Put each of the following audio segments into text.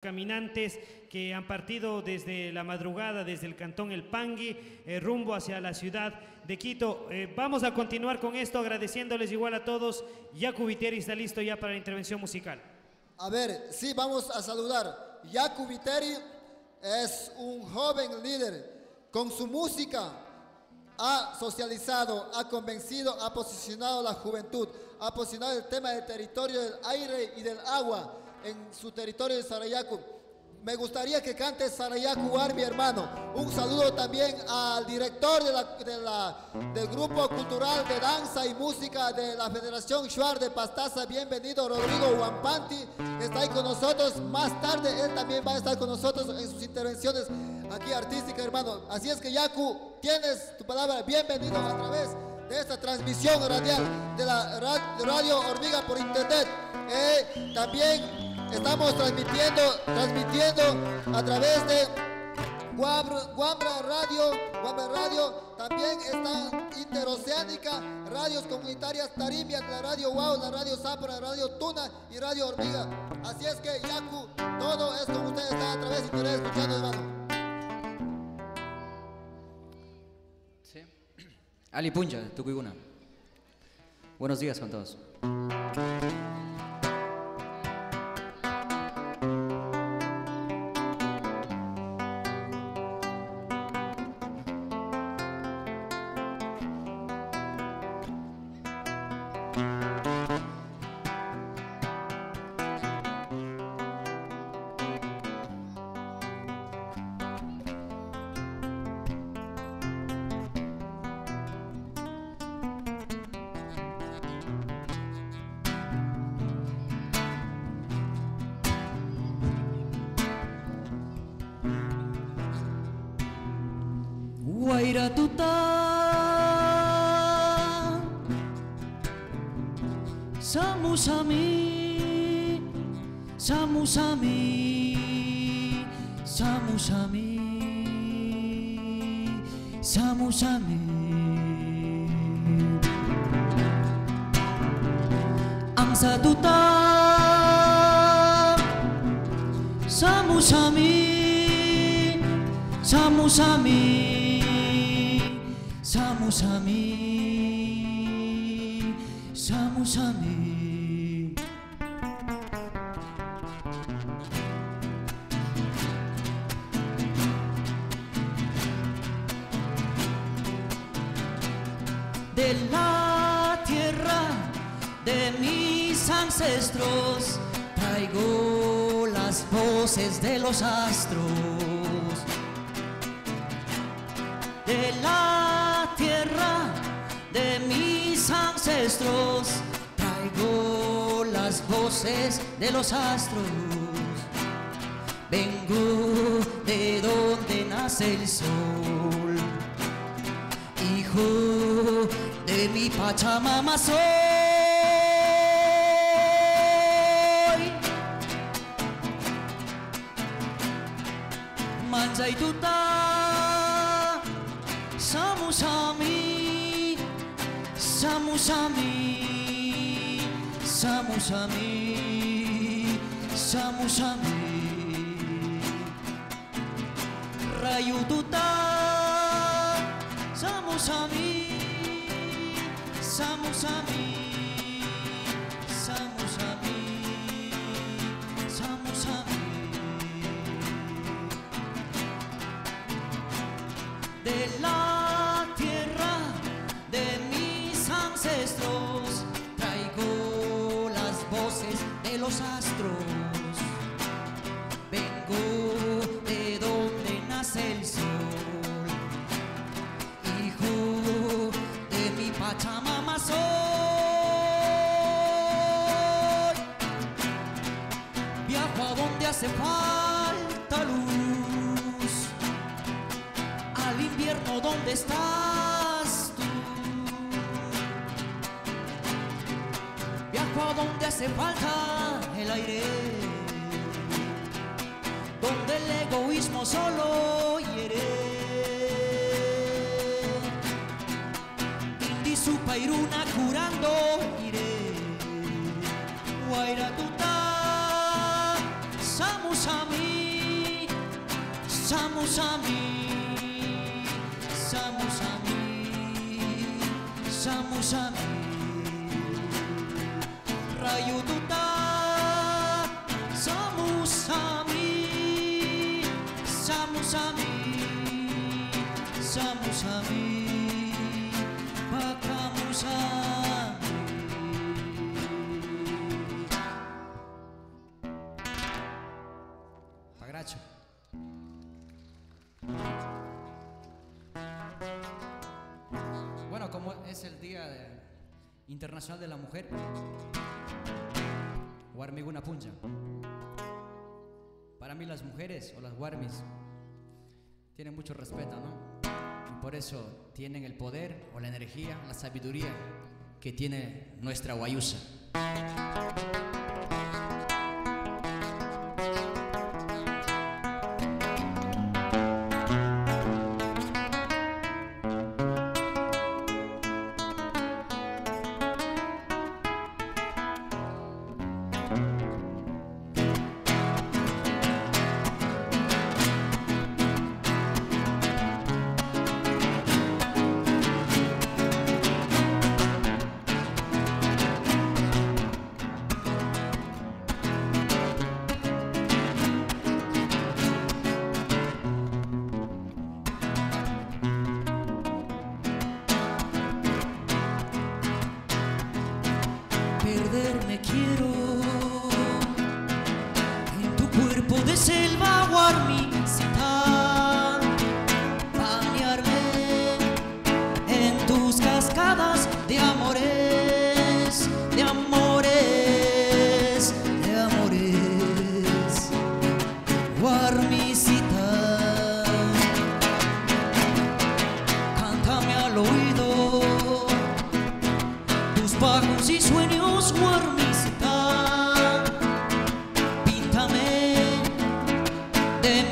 caminantes que han partido desde la madrugada, desde el cantón El Pangui, eh, rumbo hacia la ciudad de Quito. Eh, vamos a continuar con esto agradeciéndoles igual a todos. Yacu Viteri está listo ya para la intervención musical. A ver, sí, vamos a saludar. Yacu Viteri es un joven líder. Con su música ha socializado, ha convencido, ha posicionado la juventud, ha posicionado el tema del territorio del aire y del agua en su territorio de Sarayacu. Me gustaría que cante Sarayacu mi hermano. Un saludo también al director de la, del Grupo Cultural de Danza y Música de la Federación Shuar de Pastaza. Bienvenido, Rodrigo Huampanti, está ahí con nosotros. Más tarde, él también va a estar con nosotros en sus intervenciones aquí artísticas, hermano. Así es que, Yacu, tienes tu palabra. Bienvenido a través de esta transmisión radial de la radio Hormiga por internet. Eh, también Estamos transmitiendo, transmitiendo a través de Guambra Radio, Guambra Radio, también está Interoceánica, radios comunitarias Tarimia, la radio Wow, la radio Zapra, radio Tuna y radio Hormiga. Así es que Yaku, todo es como ustedes están a través de internet escuchando hermano. Sí. Ali Punja, Tucuiguna. Buenos días con todos. Ang satuta Samusami Samusami Samusami Samusami De ancestros traigo las voces de los astros. De la tierra de mis ancestros, traigo las voces de los astros. Vengo de donde nace el sol, hijo de mi Pachamama soy. Y Samusami, Samusami, Samusami, Samusami, Samusami, Samusami, Samusami, astros. Vengo de donde nace el sol, hijo de mi Pachamama soy. Viajo a donde hace falta luz, al invierno donde estás hace falta el aire, donde el egoísmo solo hiere. su pairuna curando iré Guaira tuta Samusami Samusami Samusami Samusami знаю тут Internacional de la Mujer. Guarmiguna puncha. Para mí las mujeres o las guarmis tienen mucho respeto, ¿no? Y por eso tienen el poder o la energía, la sabiduría que tiene nuestra guayusa.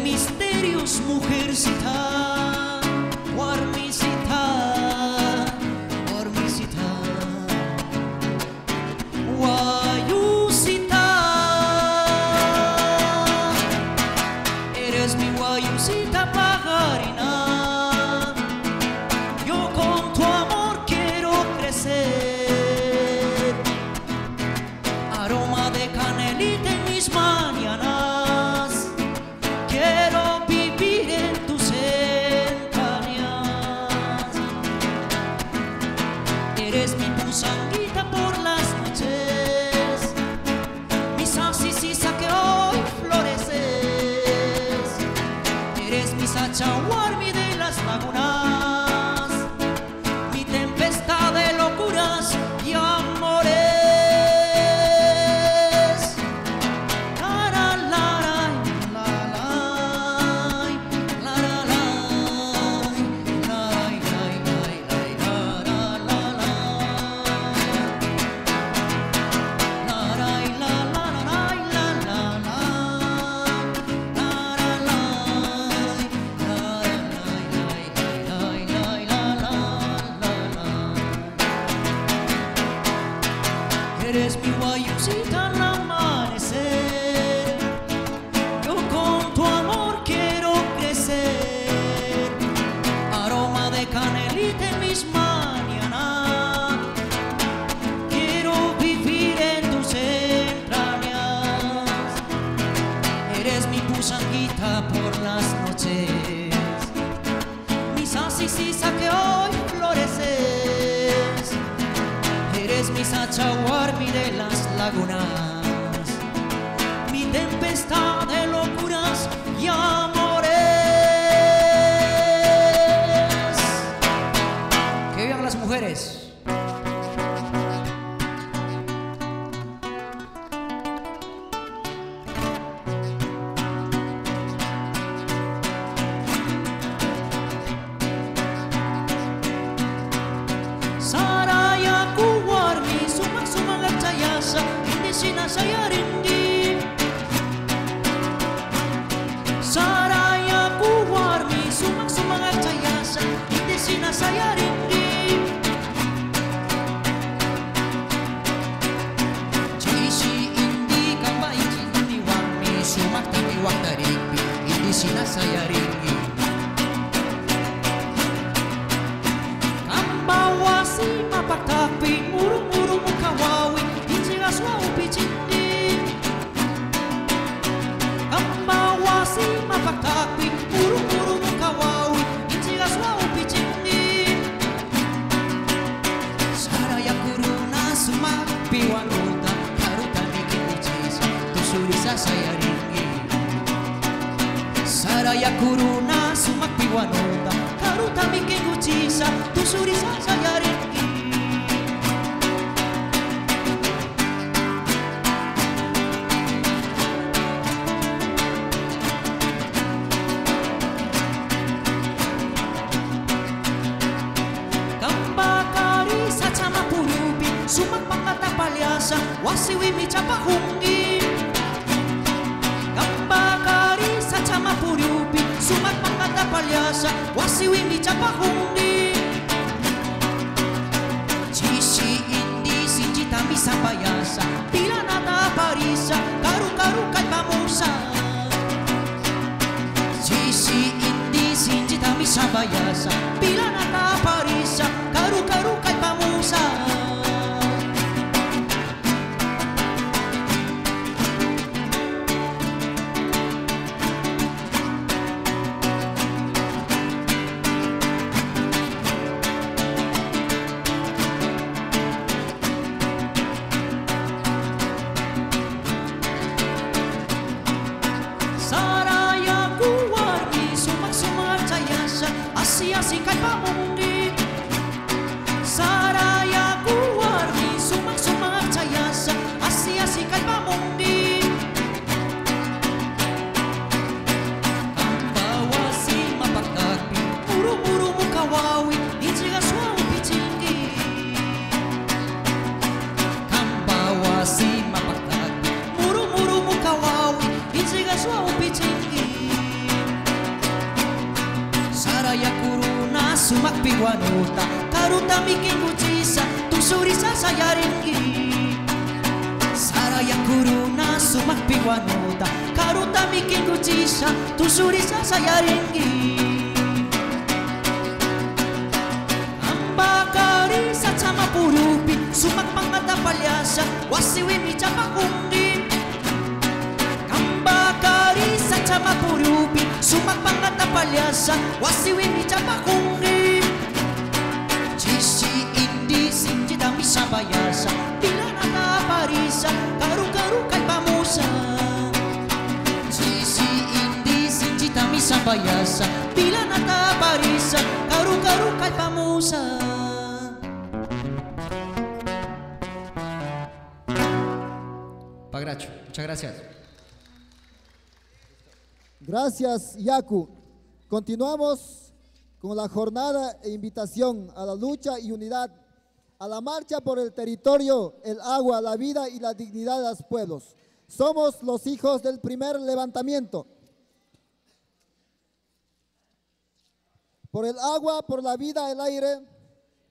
misterios, mujercita. she soy. sumak pangkata palyasa wasiwi michapa hungi kambakari sachama puriupi sumak pangkata palyasa wasiwi michapa hungi cici indi sinjita misampayasa pila nata parisa karu karu kalmamusa cici indi sinjita misampayasa pila nata parisa karu karu kalmamusa pihuanuta karutami kengkucisa tusurisa sayarenki sarayan kuruna sumak pihuanuta karutami tu tusurisa sayarenki ambakari cama purupi sumak pangatapalyasa wasiwi micapakundi ambakari cama purupi sumak pangatapalyasa wasiwi micapakundi sinjita mi sabayasa Bila nata parisa Karu karu kay pamusa Sisi indi sinjita mi sabayasa Bila nata parisa Karu karu kay pamusa Pagracho, muchas gracias. Gracias, Yaku. Continuamos con la jornada e invitación a la lucha y unidad, a la marcha por el territorio, el agua, la vida y la dignidad de los pueblos. Somos los hijos del primer levantamiento. Por el agua, por la vida, el aire,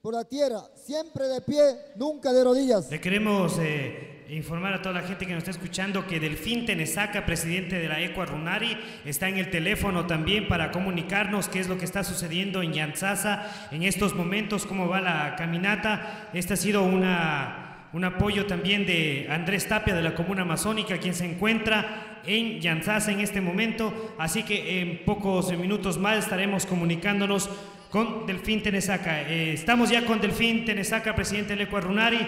por la tierra, siempre de pie, nunca de rodillas. Le queremos eh, informar a toda la gente que nos está escuchando que Delfín Tenesaca, presidente de la Ecua Runari, está en el teléfono también para comunicarnos qué es lo que está sucediendo en Yanzasa en estos momentos, cómo va la caminata. Este ha sido una, un apoyo también de Andrés Tapia de la Comuna Amazónica, quien se encuentra en Yanzasa en este momento. Así que en pocos minutos más estaremos comunicándonos con Delfín Tenesaca. Eh, estamos ya con Delfín Tenesaca, presidente del Ecua Runari.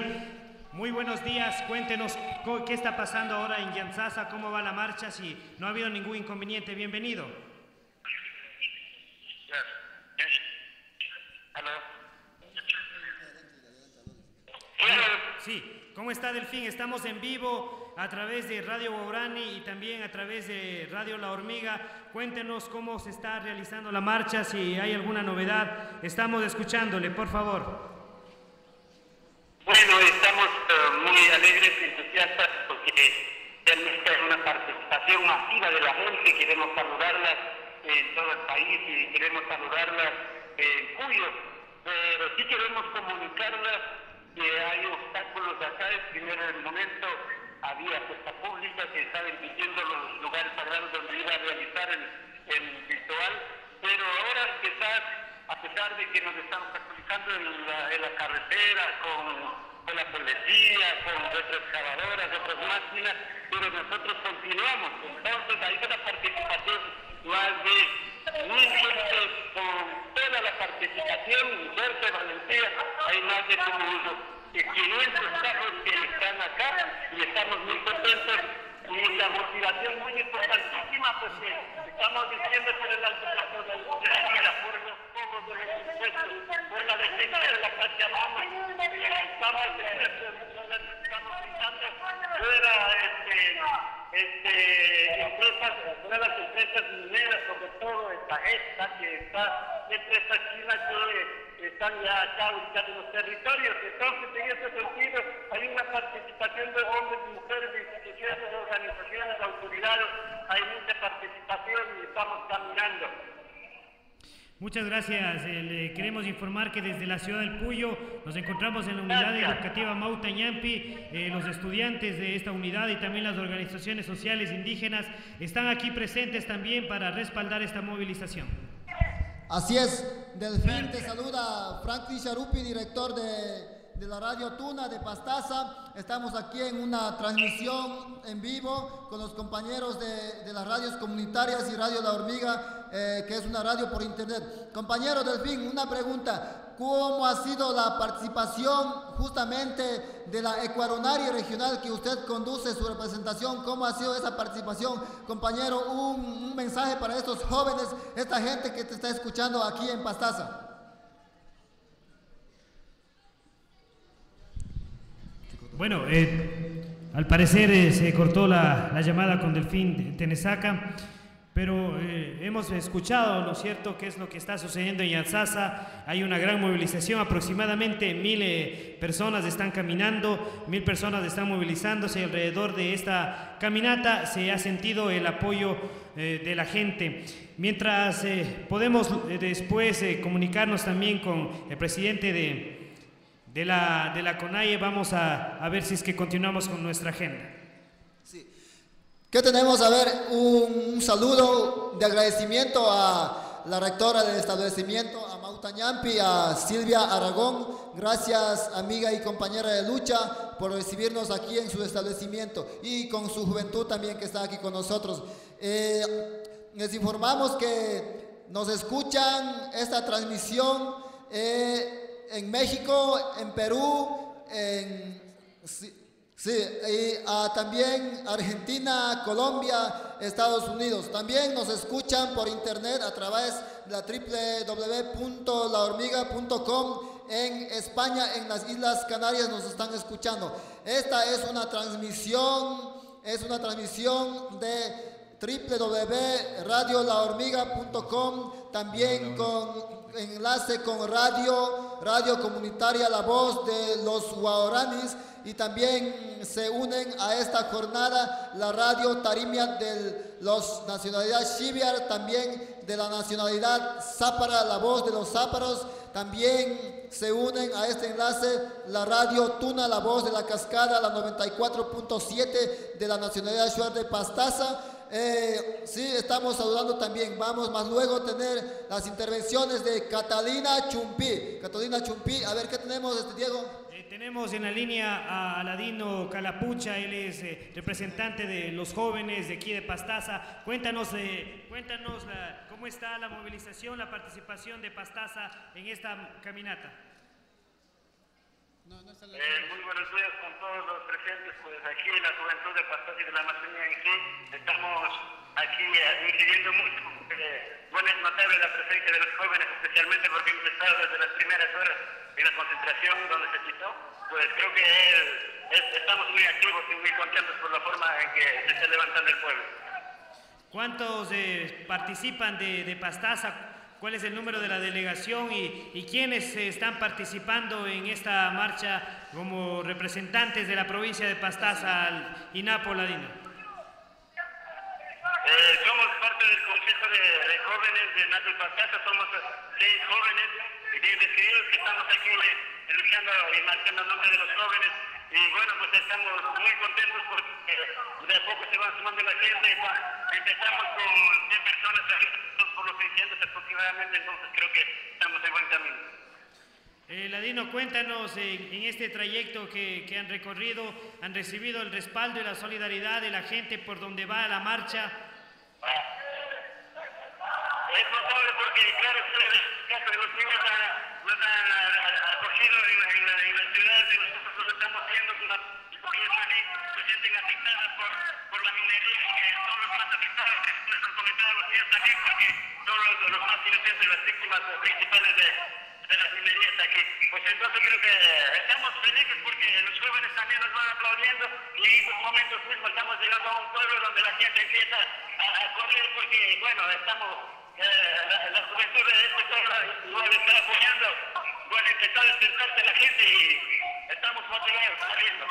Muy buenos días, cuéntenos qué está pasando ahora en Yanzasa, cómo va la marcha, si no ha habido ningún inconveniente, bienvenido. Sí, ¿cómo está Delfín? Estamos en vivo a través de Radio Guarani y también a través de Radio La Hormiga. Cuéntenos cómo se está realizando la marcha, si hay alguna novedad. Estamos escuchándole, por favor. Bueno, eh, muy alegres, entusiastas, porque realmente es una participación masiva de la gente, queremos saludarlas en todo el país y queremos saludarlas en Cuyo, pero sí queremos comunicarlas que hay obstáculos acá, es primero en el momento. Había fiesta pública que estaba impidiendo los lugares sagrados donde iba a realizar el, el ritual, pero ahora quizás, a pesar de que nos estamos sacrificando en la carretera con con la policía, con retroexcavadoras, otras máquinas, pero nosotros continuamos. Entonces, hay una participación más de mil gente con toda la participación, fuerza valentía. Hay más de como de 500 carros que están acá y estamos muy contentos y la motivación muy importantísima porque estamos diciendo por el alto de la por los cobros de los impuestos, por la defensa de la patria mama. Estamos, estamos gritando fuera este, este, empresas, nuevas empresas mineras, sobre todo esta esta que está entre esta China que están ya acá ubicando los territorios. Entonces, en ese sentido, hay una participación de hombres y mujeres, organizaciones, autoridades, hay mucha participación y estamos caminando. Muchas gracias. Eh, le queremos informar que desde la ciudad del Puyo nos encontramos en la unidad Gracias. educativa Mauta Ñampi. Eh, los estudiantes de esta unidad y también las organizaciones sociales indígenas están aquí presentes también para respaldar esta movilización. Así es, Delfín te saluda Franklin Charupi, director de, de la radio Tuna de Pastaza. Estamos aquí en una transmisión en vivo con los compañeros de, de las radios comunitarias y Radio La Hormiga, eh, que es una radio por internet. Compañero Delfín, una pregunta. ¿Cómo ha sido la participación justamente de la Ecuaronaria Regional que usted conduce su representación? ¿Cómo ha sido esa participación? Compañero, un, un mensaje para estos jóvenes, esta gente que te está escuchando aquí en Pastaza. Bueno, eh, al parecer eh, se cortó la, la llamada con Delfín Tenesaca, pero eh, hemos escuchado, ¿no es cierto?, qué es lo que está sucediendo en Yatsasa. Hay una gran movilización, aproximadamente mil eh, personas están caminando, mil personas están movilizándose alrededor de esta caminata. Se ha sentido el apoyo de la gente. Mientras podemos después comunicarnos también con el presidente de, de la, de la CONAIE, vamos a, a ver si es que continuamos con nuestra agenda. ¿Qué tenemos? A ver, un, saludo de agradecimiento a la rectora del establecimiento, a Mautañampi, a Silvia Aragón. Gracias, amiga y compañera de lucha, por recibirnos aquí en su establecimiento y con su juventud también que está aquí con nosotros. Eh, les informamos que nos escuchan esta transmisión eh, en México, en Perú, en... sí, Sí, y ah, también Argentina, Colombia, Estados Unidos. También nos escuchan por internet a través de la www.lahormiga.com. En España, en las Islas Canarias nos están escuchando. Esta es una transmisión, es una transmisión de www.radiolahormiga.com, también con enlace con radio, radio comunitaria La Voz de los Guaranis y también se unen a esta jornada la radio Tarimia de los nacionalidad Shibiar, también de la nacionalidad Zápara, La Voz de los Záparos, también se unen a este enlace la radio Tuna, La Voz de la Cascada, la 94.7 de la nacionalidad Shuar de Pastaza, eh, sí, estamos saludando también. Vamos más luego a tener las intervenciones de Catalina Chumpi. Catalina Chumpi, a ver qué tenemos, este Diego. Eh, tenemos en la línea a Aladino Calapucha, él es eh, representante de los jóvenes de aquí de Pastaza. Cuéntanos, eh, cuéntanos cómo está la movilización, la participación de Pastaza en esta caminata. Eh, muy buenos días con todos los presentes, pues aquí en la Juventud de Pastaza y de la Amazonía en sí, estamos aquí eh, incidiendo mucho. Eh, bueno, es notable la presencia de los jóvenes, especialmente porque hemos estado desde las primeras horas en la concentración donde se citó. Pues creo que eh, es- estamos muy activos y muy contentos por la forma en que se está levantando el pueblo. ¿Cuántos eh, participan de, de Pastaza? ¿Cuál es el número de la delegación y, quiénes están participando en esta marcha como representantes de la provincia de Pastaza al INAPO Ladino? Eh, somos parte del Consejo de, Jóvenes de Nato Pastaza, somos seis jóvenes y decididos que estamos aquí eh, luchando y marcando el nombre de los jóvenes. Y bueno, pues estamos muy contentos porque de a poco se va sumando la gente. Empezamos con 100 personas, por los 600 aproximadamente, entonces creo que estamos en buen camino. Eh, Ladino, cuéntanos en, en este trayecto que, que han recorrido, han recibido el respaldo y la solidaridad de la gente por donde va la marcha. Es notable porque, claro, ustedes, caso de los niños han- nos han ah, acogido en en, la, en la ciudad que nosotros estamos viendo, con la- porque ellos también se sienten afectadas por, por la minería, que son los más afectados, que nos han comentado los niños también, porque son los, los más inocentes, las víctimas principales de, de las minerías aquí. Pues entonces creo que estamos felices porque los jóvenes también nos van aplaudiendo y en estos momentos mismos estamos llegando a un pueblo donde la gente empieza a, a correr porque, bueno, estamos, la, la juventud de este pueblo igual está apoyando, despertarse la gente y estamos motivados, saliendo.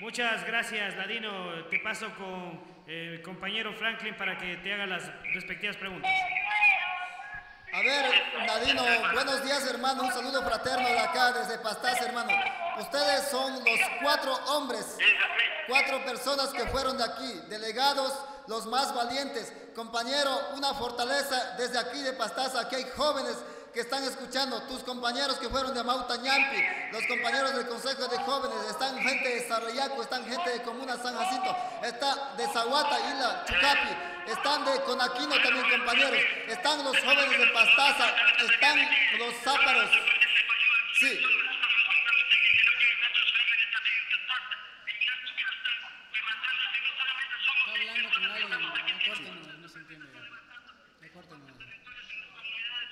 Muchas gracias, Ladino. Te paso con eh, el compañero Franklin para que te haga las respectivas preguntas. A ver, Nadino, buenos días, hermano. Un saludo fraterno de acá, desde Pastaza, hermano. Ustedes son los cuatro hombres, cuatro personas que fueron de aquí, delegados, los más valientes. Compañero, una fortaleza desde aquí de Pastaza. Aquí hay jóvenes que están escuchando, tus compañeros que fueron de Mautañampi, los compañeros del Consejo de Jóvenes, están gente de Sarrayaco, están gente de Comuna San Jacinto, está de Zaguata, Isla, Chucapi, están de Conaquino también compañeros, están los jóvenes de Pastaza, están los záparos. Sí, Está hablando con alguien, no córtenos, no se entiende. No córtenos.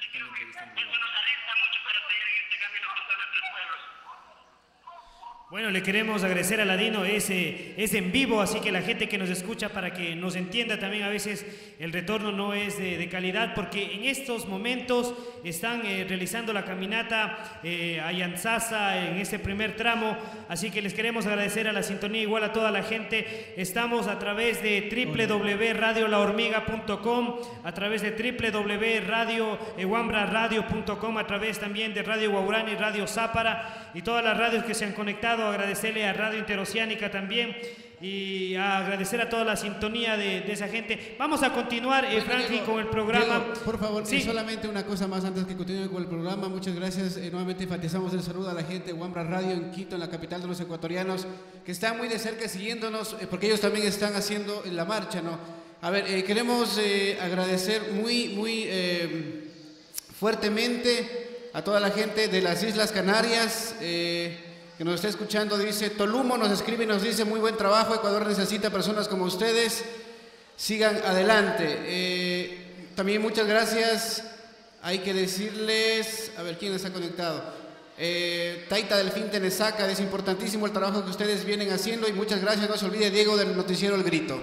Están entrevistando. Bueno, le queremos agradecer a Ladino, es, es en vivo, así que la gente que nos escucha para que nos entienda también a veces el retorno no es de, calidad, porque en estos momentos están eh, realizando la caminata eh, a Yanzasa en este primer tramo, así que les queremos agradecer a la sintonía, igual a toda la gente. Estamos a través de www.radiolahormiga.com, a través de www.radio.com, a través también de Radio Guaurani, Radio Zápara y todas las radios que se han conectado. Agradecerle a Radio Interoceánica también y a agradecer a toda la sintonía de, de esa gente. Vamos a continuar, eh, Franklin, con el programa. Diego, por favor, Sí. solamente una cosa más antes que continúe con el programa. Muchas gracias. Eh, nuevamente enfatizamos el saludo a la gente de Wambra Radio en Quito, en la capital de los ecuatorianos, que están muy de cerca siguiéndonos, eh, porque ellos también están haciendo la marcha, ¿no? A ver, eh, queremos agradecer muy, muy fuertemente a toda la gente de las Islas Canarias. eh, que nos está escuchando, dice, Tolumo nos escribe y nos dice, muy buen trabajo, Ecuador necesita personas como ustedes, sigan adelante. Eh, también muchas gracias, hay que decirles, a ver, ¿quién está conectado? Eh, Taita Delfín Tenesaca, es importantísimo el trabajo que ustedes vienen haciendo y muchas gracias, no se olvide Diego del noticiero El Grito.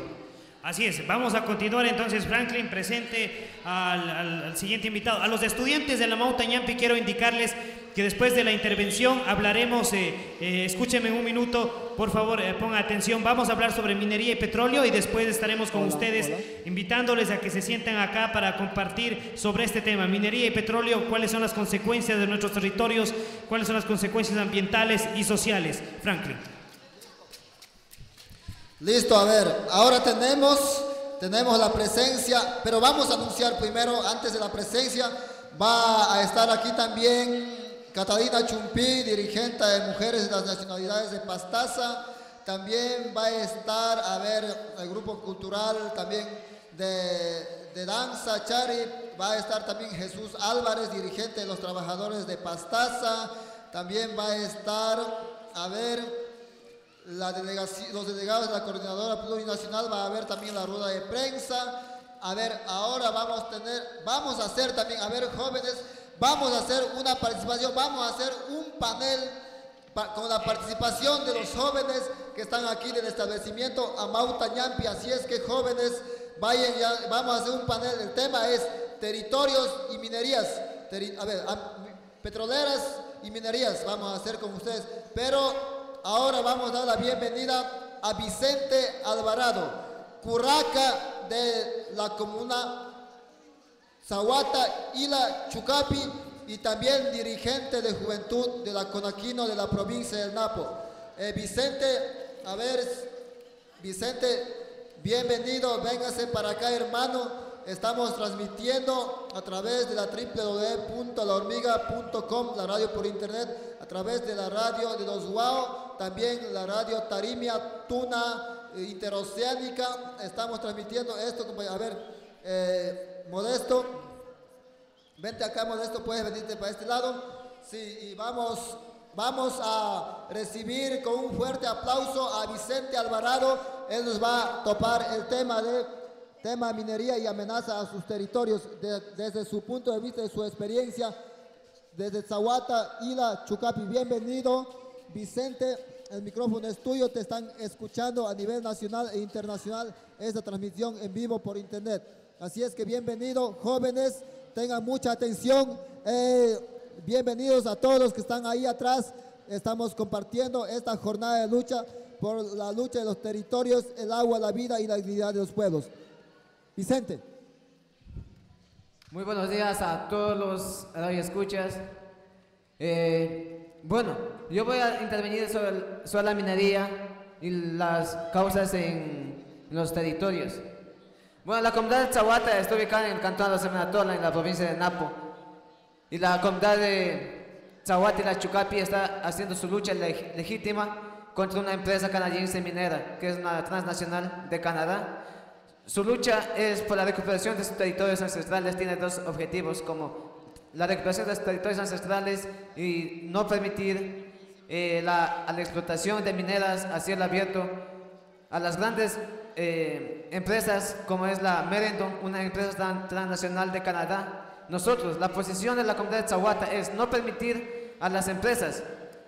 Así es, vamos a continuar entonces, Franklin, presente al, al- al siguiente invitado. A los estudiantes de la Mautañampi quiero indicarles que después de la intervención hablaremos, eh, eh, escúchenme un minuto, por favor, eh, pongan atención, vamos a hablar sobre minería y petróleo y después estaremos con ustedes invitándoles a que se sientan acá para compartir sobre este tema, minería y petróleo, cuáles son las consecuencias de nuestros territorios, cuáles son las consecuencias ambientales y sociales. Franklin. Listo, a ver, ahora tenemos, tenemos la presencia, pero vamos a anunciar primero, antes de la presencia, va a estar aquí también Catalina Chumpí, dirigente de Mujeres de las Nacionalidades de Pastaza, también va a estar, a ver, el grupo cultural también de, de danza, Chari, va a estar también Jesús Álvarez, dirigente de los trabajadores de Pastaza, también va a estar, a ver, la delegaci- los delegados de la coordinadora plurinacional va a haber también la rueda de prensa. A ver, ahora vamos a tener, vamos a hacer también, a ver, jóvenes, vamos a hacer una participación, vamos a hacer un panel pa- con la participación de los jóvenes que están aquí del establecimiento Amauta Ñampi. Así es que jóvenes, vayan ya, vamos a hacer un panel. El tema es territorios y minerías. A ver, petroleras y minerías vamos a hacer con ustedes. Pero ahora vamos a dar la bienvenida a Vicente Alvarado, curraca de la comuna Zahuata, Ila, Chucapi y también dirigente de juventud de la Conaquino de la provincia del Napo. Eh, Vicente, a ver, Vicente, bienvenido, véngase para acá, hermano. Estamos transmitiendo a través de la www.lahormiga.com, la radio por internet, a través de la radio de los WOW, también la radio Tarimia, Tuna, eh, Interoceánica. Estamos transmitiendo esto, a ver, eh, Modesto, vente acá, Modesto, puedes venirte para este lado. Sí, y vamos, vamos a recibir con un fuerte aplauso a Vicente Alvarado. Él nos va a topar el tema de tema minería y amenaza a sus territorios de- desde su punto de vista, de su experiencia, desde Zahuata, Ila, Chucapi. Bienvenido, Vicente. El micrófono es tuyo, te están escuchando a nivel nacional e internacional esta transmisión en vivo por internet. Así es que bienvenido, jóvenes, tengan mucha atención. Eh, bienvenidos a todos los que están ahí atrás. Estamos compartiendo esta jornada de lucha por la lucha de los territorios, el agua, la vida y la dignidad de los pueblos. Vicente. Muy buenos días a todos los radioescuchas. Eh, bueno, yo voy a intervenir sobre, sobre la minería y las causas en los territorios. Bueno, la comunidad de Chahuata está ubicada en el cantón de la Semenatola, en la provincia de Napo. Y la comunidad de Chahuata y la Chucapi está haciendo su lucha leg- legítima contra una empresa canadiense minera, que es una transnacional de Canadá. Su lucha es por la recuperación de sus territorios ancestrales. Tiene dos objetivos, como la recuperación de sus territorios ancestrales y no permitir eh, la, explotación de mineras a cielo abierto a las grandes eh, empresas como es la Merendon, una empresa tran- transnacional de Canadá. Nosotros, la posición de la comunidad de Zahuata es no permitir a las empresas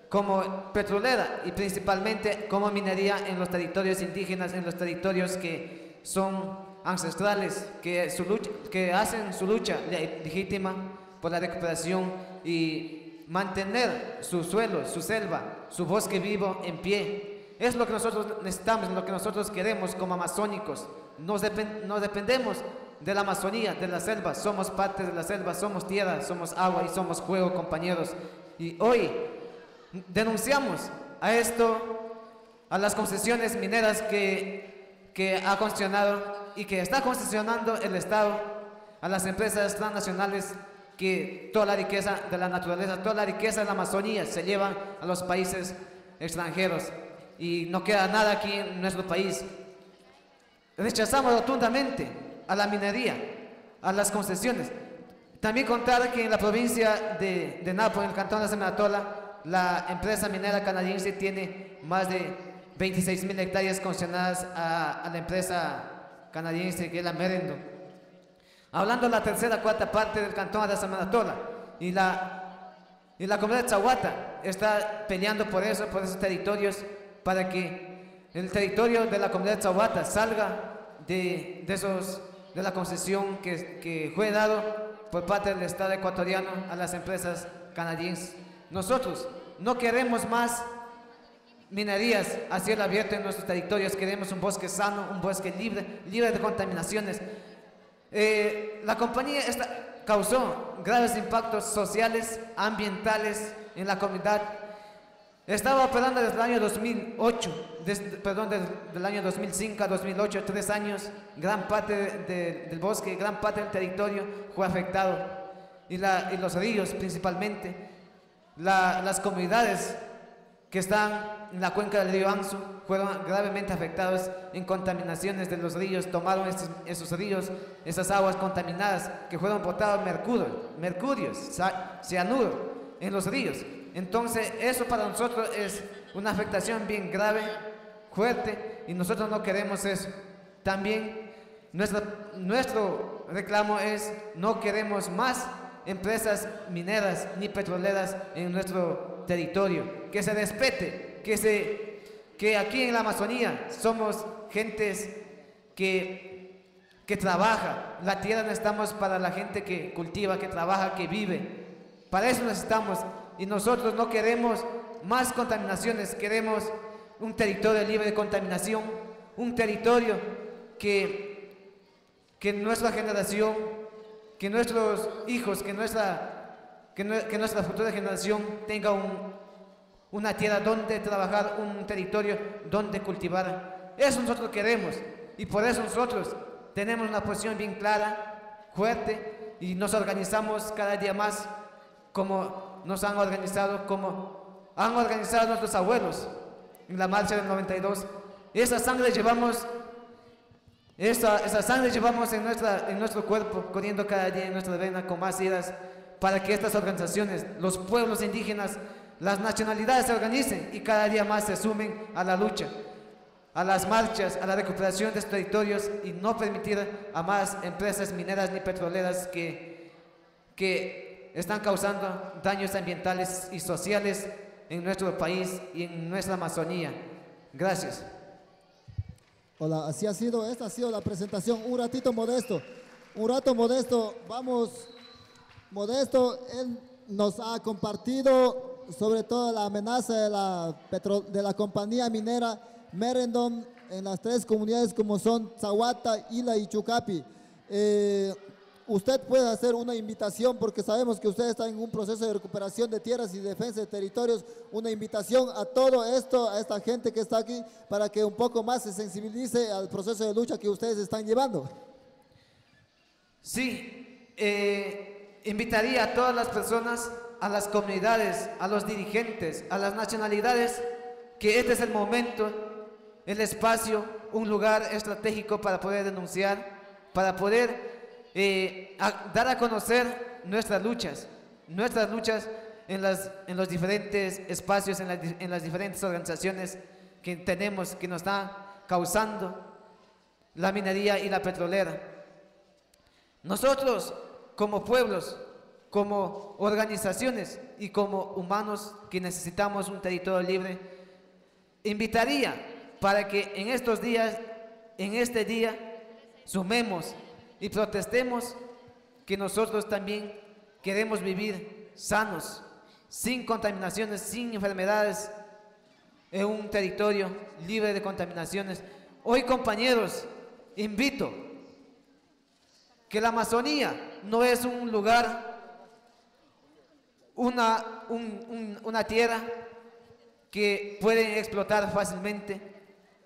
como petrolera y principalmente como minería en los territorios indígenas, en los territorios que son ancestrales, que, su lucha, que hacen su lucha le- legítima por la recuperación y mantener su suelo, su selva, su bosque vivo en pie. Es lo que nosotros necesitamos, lo que nosotros queremos como amazónicos. Nos, depen- nos dependemos de la Amazonía, de la selva. Somos parte de la selva, somos tierra, somos agua y somos fuego, compañeros. Y hoy denunciamos a esto, a las concesiones mineras que, que ha concesionado y que está concesionando el Estado a las empresas transnacionales que toda la riqueza de la naturaleza, toda la riqueza de la Amazonía se lleva a los países extranjeros y no queda nada aquí en nuestro país. Rechazamos rotundamente a la minería, a las concesiones. También contar que en la provincia de, de Napo, en el cantón de Semenatola, la empresa minera canadiense tiene más de 26 mil hectáreas concesionadas a, a la empresa canadiense que es la Merendo. Hablando de la tercera, cuarta parte del cantón de Semenatola y la, y la comunidad de Chahuata está peleando por eso, por esos territorios, para que el territorio de la comunidad de Chahuata salga de, de, esos, de la concesión que, que fue dado por parte del Estado ecuatoriano a las empresas canadienses. Nosotros no queremos más minerías a cielo abierto en nuestros territorios, queremos un bosque sano, un bosque libre, libre de contaminaciones. Eh, la compañía causó graves impactos sociales, ambientales en la comunidad. Estaba operando desde el año 2008, desde- perdón, desde el año 2005 a 2008, tres años. Gran parte de- de- del bosque, gran parte del territorio fue afectado. Y, la- y los ríos principalmente. La- las comunidades que están en la cuenca del río Anzu fueron gravemente afectados en contaminaciones de los ríos, tomaron esos ríos, esas aguas contaminadas que fueron botados mercurio, mercurio, sa- cianuro en los ríos. Entonces, eso para nosotros es una afectación bien grave, fuerte, y nosotros no queremos eso. También nuestra- nuestro reclamo es no queremos más empresas mineras ni petroleras en nuestro territorio. Que se respete, que, se, que aquí en la Amazonía somos gentes que, que trabaja. La tierra no estamos para la gente que cultiva, que trabaja, que vive. Para eso necesitamos. Y nosotros no queremos más contaminaciones, queremos un territorio libre de contaminación, un territorio que, que nuestra generación, que nuestros hijos, que nuestra, que, nue- que nuestra futura generación tenga un, una tierra donde trabajar, un territorio donde cultivar. Eso nosotros queremos y por eso nosotros tenemos una posición bien clara, fuerte, y nos organizamos cada día más como nos han organizado, como han organizado nuestros abuelos en la marcha del 92. Esa sangre llevamos, esa, esa sangre llevamos en, nuestra, en nuestro cuerpo, corriendo cada día en nuestra vena con más iras, para que estas organizaciones, los pueblos indígenas, las nacionalidades se organicen y cada día más se sumen a la lucha, a las marchas, a la recuperación de estos territorios y no permitir a más empresas mineras ni petroleras que, que están causando daños ambientales y sociales en nuestro país y en nuestra Amazonía. Gracias. Hola, así ha sido, esta ha sido la presentación, un ratito modesto, un rato modesto, vamos, modesto, él nos ha compartido sobre todo la amenaza de la, petro- de la compañía minera Merendon en las tres comunidades como son Zahuata, Ila y Chucapi. Eh, usted puede hacer una invitación, porque sabemos que usted está en un proceso de recuperación de tierras y defensa de territorios, una invitación a todo esto, a esta gente que está aquí, para que un poco más se sensibilice al proceso de lucha que ustedes están llevando. Sí, eh, invitaría a todas las personas, a las comunidades, a los dirigentes, a las nacionalidades, que este es el momento, el espacio, un lugar estratégico para poder denunciar, para poder eh, dar a conocer nuestras luchas, nuestras luchas en, las, en los diferentes espacios, en en las diferentes organizaciones que tenemos, que nos están causando la minería y la petrolera. Nosotros, como pueblos, como organizaciones y como humanos que necesitamos un territorio libre, invitaría para que en estos días, en este día, sumemos y protestemos que nosotros también queremos vivir sanos, sin contaminaciones, sin enfermedades, en un territorio libre de contaminaciones. Hoy, compañeros, invito que la Amazonía no es un lugar, una, un- un- una tierra que pueden explotar fácilmente.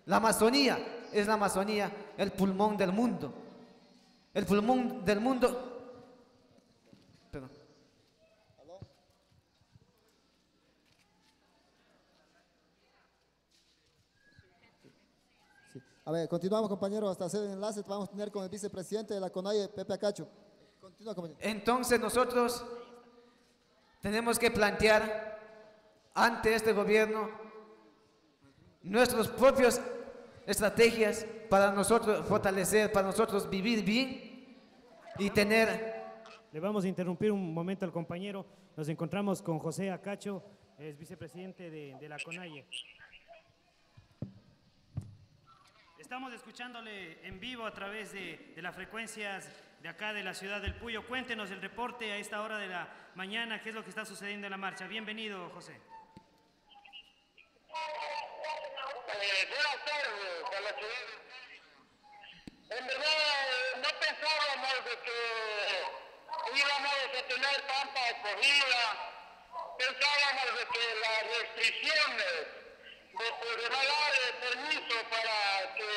La Amazonía es la Amazonía, el pulmón del mundo. El pulmón del mundo. Perdón. Sí. A ver, continuamos compañero hasta hacer el enlace, vamos a tener con el vicepresidente de la CONAIE, Pepe Acacho. Continúa compañero. Entonces nosotros tenemos que plantear ante este gobierno nuestras propias estrategias para nosotros fortalecer, para nosotros vivir bien y tener Le vamos a interrumpir un momento al compañero. Nos encontramos con José Acacho, es vicepresidente de, la CONAIE. Estamos escuchándole en vivo a través de las frecuencias de acá de la ciudad del Puyo. Cuéntenos el reporte a esta hora de la mañana, qué es lo que está sucediendo en la marcha. Bienvenido, José. Eh, buenas tardes a la ciudad. En verdad, eh, no pensábamos de que íbamos a tener tanta acogida. Pensábamos de que las restricciones de, de dar permiso para que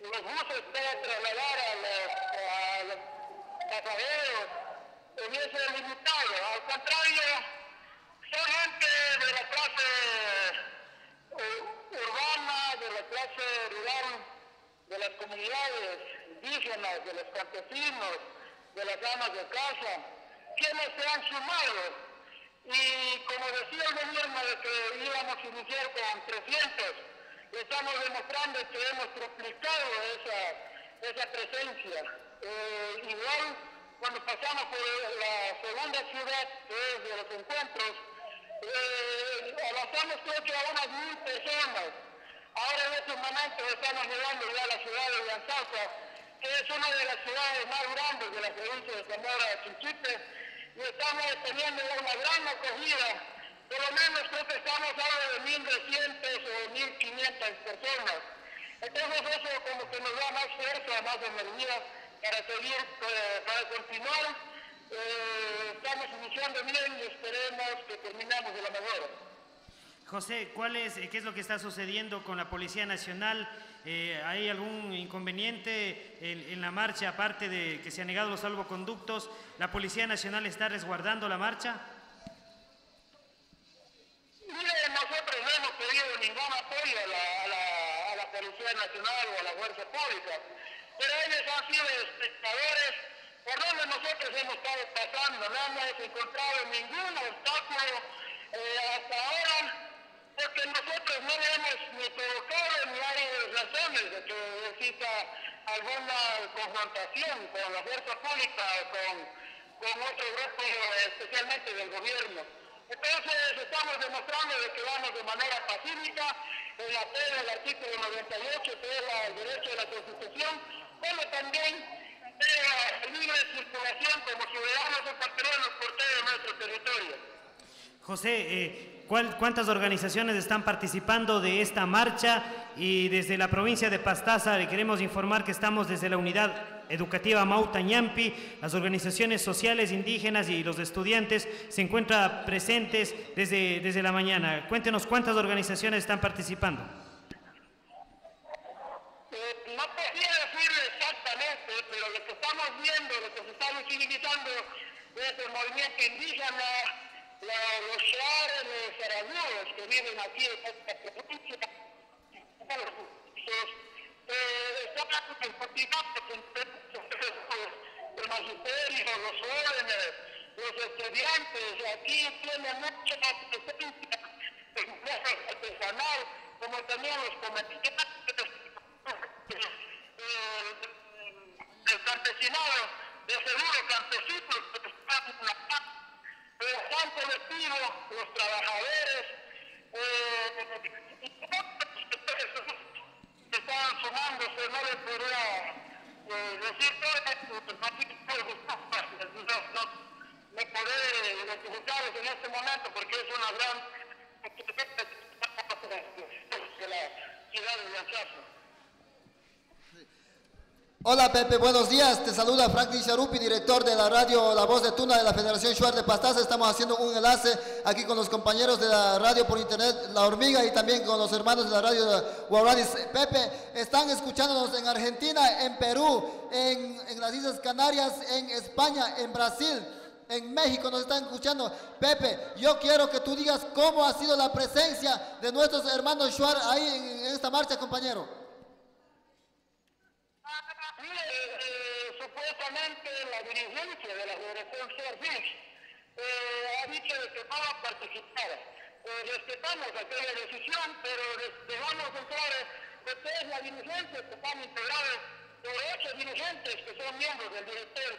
los buses puedan trasladar a los, a pasajeros hubiese limitado. Al contrario, son gente de la clase eh, urbana, de la clase rural, de las comunidades indígenas, de los campesinos, de las amas de casa, quienes se han sumado. Y como decía el gobierno de que íbamos a iniciar con 300, estamos demostrando que hemos triplicado esa, esa presencia. Eh, igual, cuando pasamos por la segunda ciudad, que es de los encuentros, eh, avanzamos creo que a unas mil personas. Ahora en estos momentos estamos llegando ya a la ciudad de Huanzaca, que es una de las ciudades más grandes de la provincia de Zamora Chinchipe, y estamos teniendo una gran acogida. Por lo menos creo que estamos ahora de 1.200 o 1.500 personas. Entonces eso como que nos da más fuerza, más energía para seguir, para continuar. Eh, estamos iniciando bien y esperemos que terminamos de la mejor. José, ¿cuál es, eh, ¿qué es lo que está sucediendo con la Policía Nacional? Eh, ¿Hay algún inconveniente en, en la marcha, aparte de que se han negado los salvoconductos? ¿La Policía Nacional está resguardando la marcha? Mire, nosotros no hemos pedido ningún apoyo a la, a, la, a la Policía Nacional o a la Fuerza Pública, pero ellos han sido espectadores por donde nosotros hemos estado pasando, no hemos encontrado ningún obstáculo eh, hasta ahora, porque nosotros no hemos ni provocado ni hay razones de que exista alguna confrontación con la Fuerza Pública o con, con otro grupo, especialmente del gobierno. Entonces estamos demostrando de que vamos de manera pacífica en la fe del artículo 98, que es el derecho de la Constitución, también la libre circulación como por todo nuestro territorio. José, eh, ¿cuál- ¿cuántas organizaciones están participando de esta marcha? Y desde la provincia de Pastaza le queremos informar que estamos desde la unidad educativa Mauta Ñampi, las organizaciones sociales indígenas y los estudiantes se encuentran presentes desde, desde la mañana. Cuéntenos cuántas organizaciones están participando. Eh, no podría decirle exactamente, pero lo que estamos viendo, lo que se está visibilizando es el movimiento indígena, la- los shares, los araguos que viven aquí en esta provincia, los, están participando con el magisterio, los jóvenes, los estudiantes, aquí tienen mucha presencia el artesanal, como también los comerciantes, el campesinado, de seguro campesinos que están en la paz, el Juan colectivo, los trabajadores, eh, que están sumándose, no les podría eh, decir todo esto, no no- no- no poder identificarlos en este momento porque es una gran de la ciudad de Huanchazo. Hola Pepe, buenos días. Te saluda Franklin Charupi, director de la radio La Voz de Tuna de la Federación Shuar de Pastaza. Estamos haciendo un enlace aquí con los compañeros de la radio por internet La Hormiga y también con los hermanos de la radio Guaranis. Pepe, están escuchándonos en Argentina, en Perú, en, en las Islas Canarias, en España, en Brasil. En México nos están escuchando. Pepe, yo quiero que tú digas cómo ha sido la presencia de nuestros hermanos Shuar ahí en esta marcha, compañero. Mire, eh, supuestamente la dirigencia de la Federación Surfish eh, ha dicho de que no va a participar. Eh, respetamos aquella decisión, pero dejamos en claro que es la dirigencia que están integrados por ocho dirigentes que son miembros del director.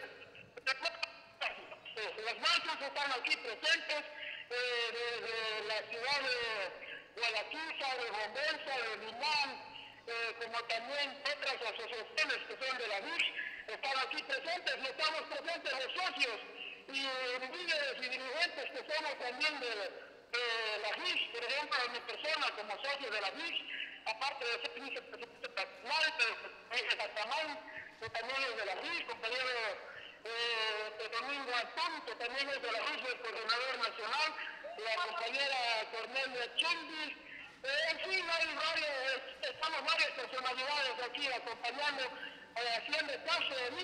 Eh, Las marchas están aquí presentes eh, desde la ciudad de Gualaquiza, de Bombenza, de Limán, eh, como también otras asociaciones que son de la DUS, están aquí presentes y estamos presentes los socios y líderes y dirigentes que somos también de, de la DUS, por ejemplo, mi persona como socio de la DUS, aparte de ser vicepresidente es de que también es de la DUS, compañero eh, de Domingo Antón, que también es de la DUS, el coordinador nacional, la compañera Cornelia Chumbi, eh, en fin, hay varios, estamos varias personalidades aquí acompañando, eh, haciendo caso de mí.